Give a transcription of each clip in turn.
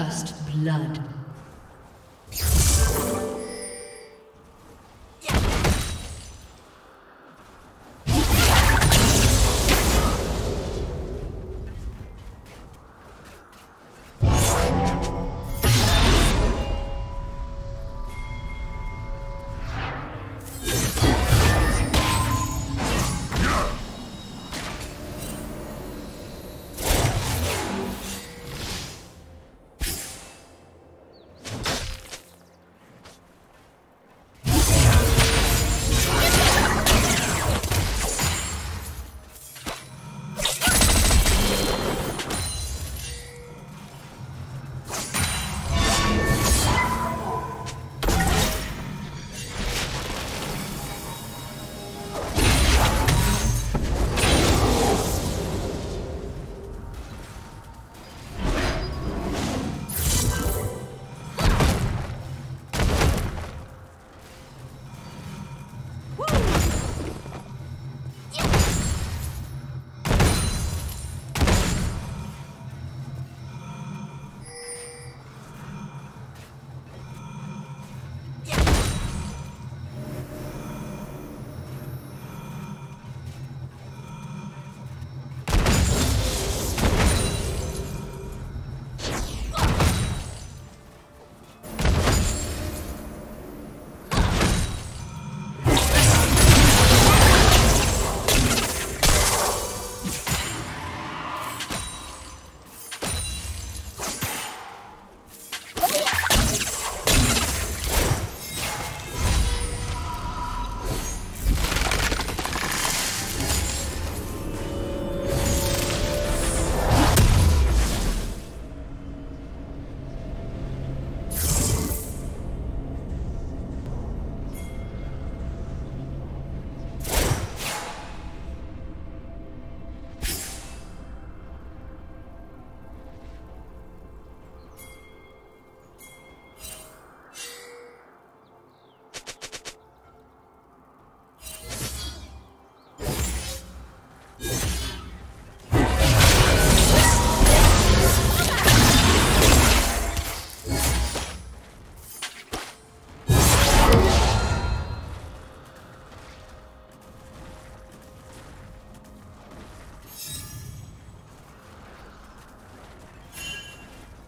First blood.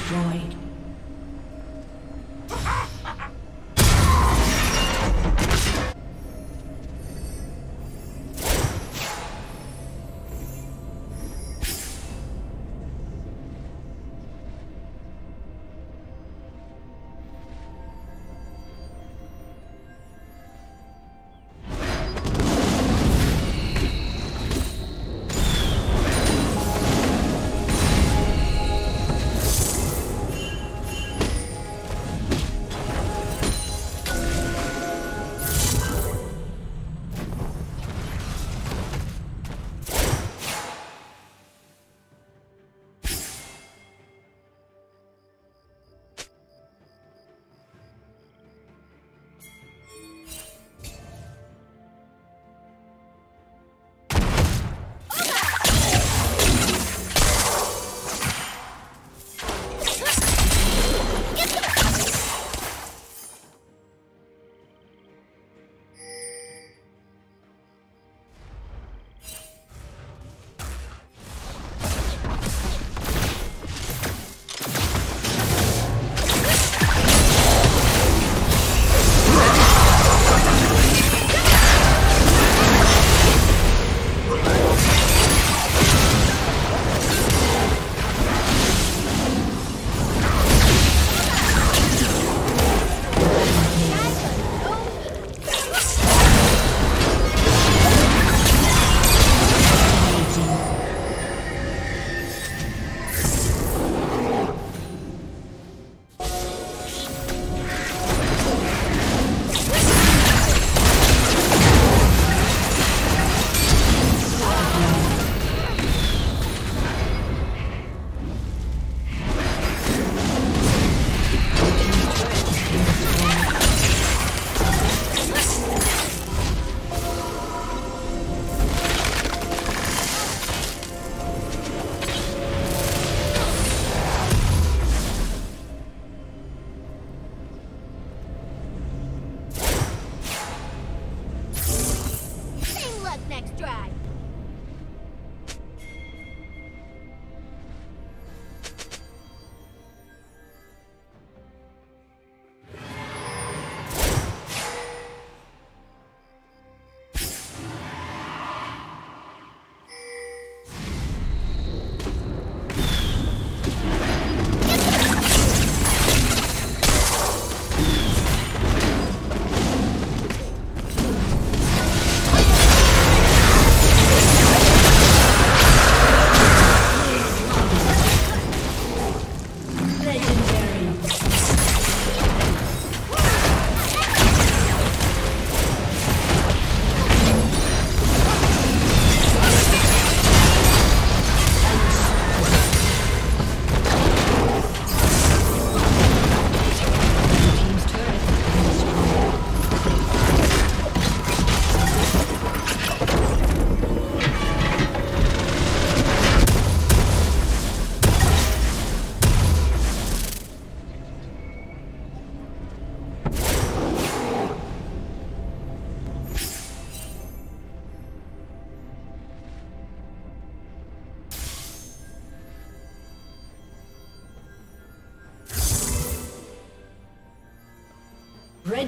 destroyed.